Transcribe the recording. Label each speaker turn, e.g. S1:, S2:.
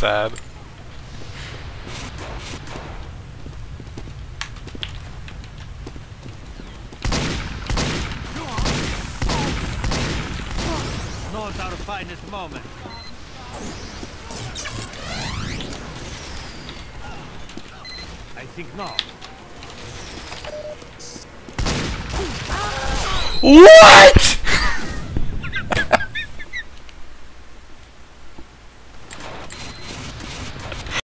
S1: Sad.
S2: knows how to find this moment. I think not.
S1: What?